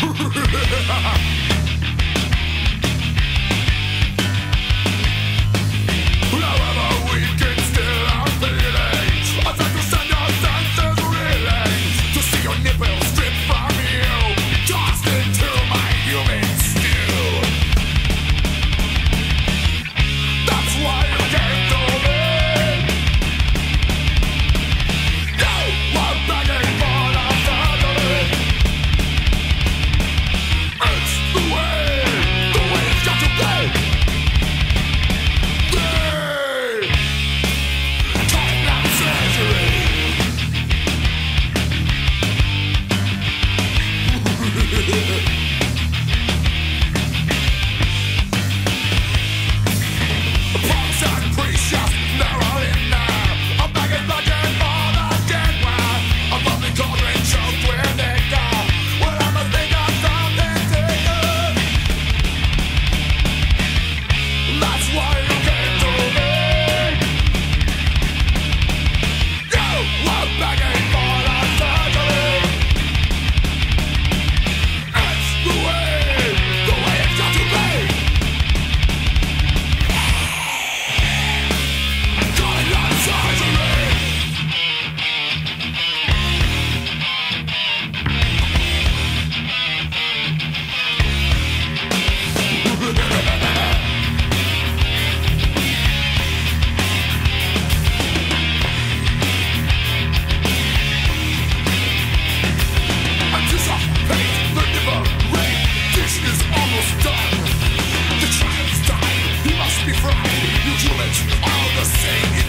Ha ha ha! Why? all the same